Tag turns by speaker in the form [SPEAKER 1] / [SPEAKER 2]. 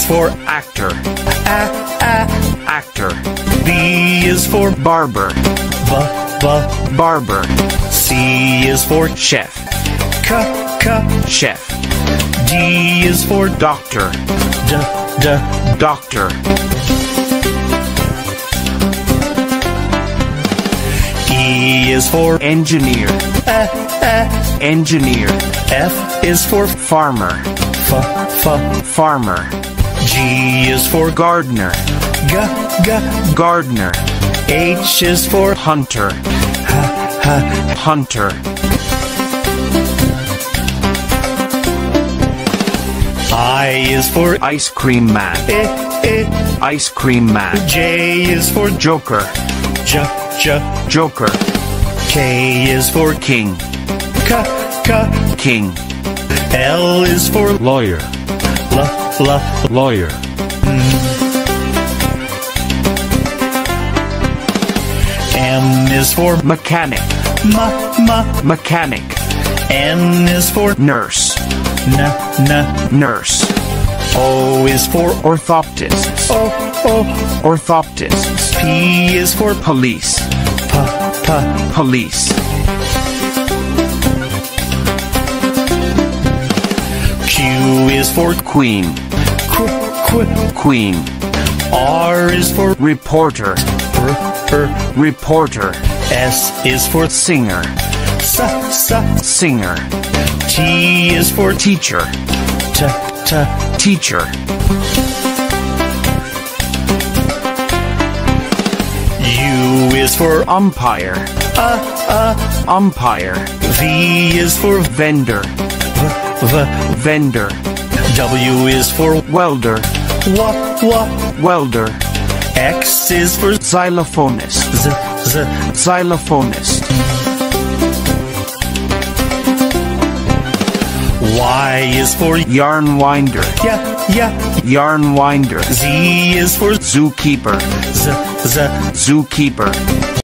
[SPEAKER 1] is for
[SPEAKER 2] actor,
[SPEAKER 1] a a.
[SPEAKER 2] actor.
[SPEAKER 1] B is for
[SPEAKER 2] Barber,
[SPEAKER 1] b b.
[SPEAKER 2] barber.
[SPEAKER 1] C is for
[SPEAKER 2] Chef,
[SPEAKER 1] c c.
[SPEAKER 2] chef.
[SPEAKER 1] D is for
[SPEAKER 2] Doctor,
[SPEAKER 1] d d.
[SPEAKER 2] doctor.
[SPEAKER 1] E is for
[SPEAKER 2] Engineer, engineer.
[SPEAKER 1] F is for
[SPEAKER 2] Farmer,
[SPEAKER 1] f f.
[SPEAKER 2] farmer.
[SPEAKER 1] G is for
[SPEAKER 2] Gardener,
[SPEAKER 1] g g.
[SPEAKER 2] gardener.
[SPEAKER 1] H is for
[SPEAKER 2] Hunter,
[SPEAKER 1] h.
[SPEAKER 2] hunter.
[SPEAKER 1] I is for
[SPEAKER 2] Ice cream man,
[SPEAKER 1] I I.
[SPEAKER 2] ice cream man.
[SPEAKER 1] J is for
[SPEAKER 2] Joker,
[SPEAKER 1] j j.
[SPEAKER 2] joker.
[SPEAKER 1] K is for
[SPEAKER 2] King,
[SPEAKER 1] k k.
[SPEAKER 2] king.
[SPEAKER 1] L is for
[SPEAKER 2] Lawyer,
[SPEAKER 1] l l.
[SPEAKER 2] lawyer.
[SPEAKER 1] M is for
[SPEAKER 2] Mechanic,
[SPEAKER 1] ma ma.
[SPEAKER 2] mechanic.
[SPEAKER 1] N is for
[SPEAKER 2] Nurse,
[SPEAKER 1] n n.
[SPEAKER 2] nurse.
[SPEAKER 1] O is for
[SPEAKER 2] Orthoptist,
[SPEAKER 1] o o.
[SPEAKER 2] orthoptist.
[SPEAKER 1] P is for
[SPEAKER 2] Police,
[SPEAKER 1] p p.
[SPEAKER 2] police.
[SPEAKER 1] Is for
[SPEAKER 2] Queen,
[SPEAKER 1] qu qu.
[SPEAKER 2] queen.
[SPEAKER 1] R is for
[SPEAKER 2] Reporter,
[SPEAKER 1] r r.
[SPEAKER 2] reporter.
[SPEAKER 1] S is for
[SPEAKER 2] Singer,
[SPEAKER 1] s s.
[SPEAKER 2] singer.
[SPEAKER 1] T is for
[SPEAKER 2] Teacher,
[SPEAKER 1] t t.
[SPEAKER 2] teacher.
[SPEAKER 1] U is for
[SPEAKER 2] Umpire, umpire.
[SPEAKER 1] V is for
[SPEAKER 2] Vendor,
[SPEAKER 1] v v.
[SPEAKER 2] vendor.
[SPEAKER 1] W is for
[SPEAKER 2] Welder,
[SPEAKER 1] wa wa.
[SPEAKER 2] welder.
[SPEAKER 1] X is for
[SPEAKER 2] Xylophonist,
[SPEAKER 1] z z.
[SPEAKER 2] xylophonist.
[SPEAKER 1] Y is for
[SPEAKER 2] Yarn winder,
[SPEAKER 1] yeah yeah.
[SPEAKER 2] yarn winder.
[SPEAKER 1] Z is for
[SPEAKER 2] Zookeeper,
[SPEAKER 1] z z.
[SPEAKER 2] zookeeper.